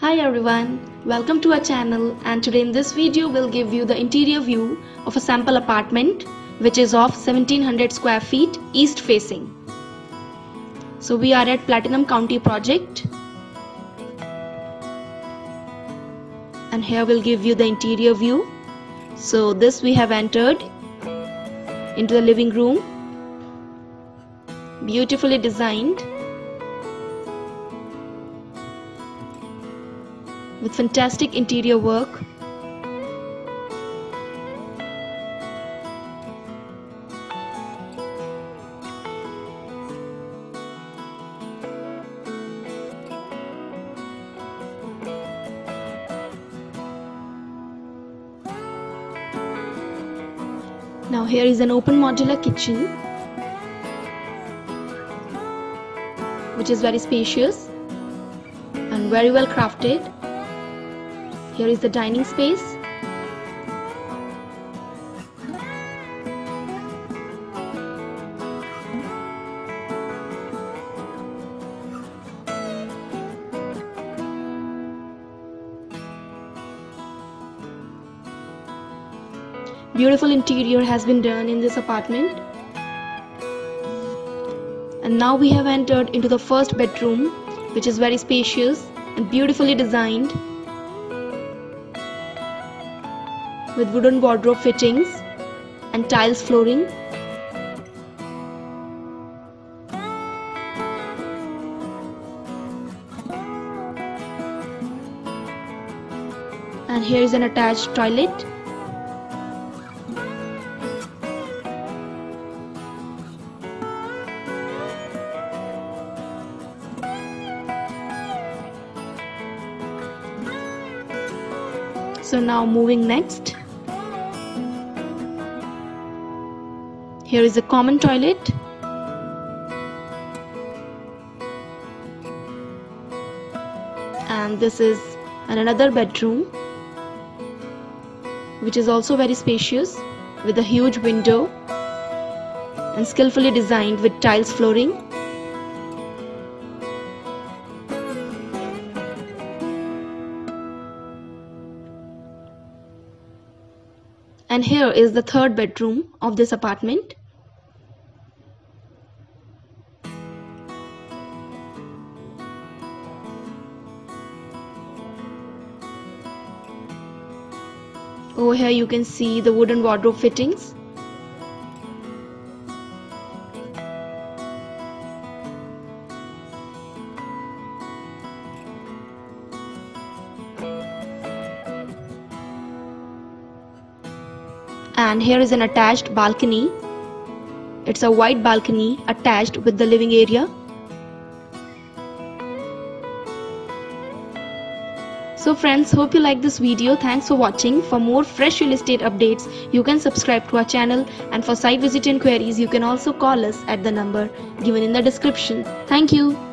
Hi everyone, welcome to our channel and today in this video we'll give you the interior view of a sample apartment which is of 1700 square feet east facing. So we are at Platinum County project and here we'll give you the interior view. So this we have entered into the living room beautifully designed with fantastic interior work. Now here is an open modular kitchen which is very spacious and very well crafted here is the dining space. Beautiful interior has been done in this apartment. And now we have entered into the first bedroom which is very spacious and beautifully designed with wooden wardrobe fittings and tiles flooring. And here is an attached toilet. So now moving next. Here is a common toilet. And this is another bedroom which is also very spacious with a huge window and skillfully designed with tiles flooring. And here is the third bedroom of this apartment. Over here you can see the wooden wardrobe fittings. And here is an attached balcony. It's a wide balcony attached with the living area. So friends, hope you like this video. Thanks for watching. For more fresh real estate updates, you can subscribe to our channel and for site visit inquiries, you can also call us at the number given in the description. Thank you.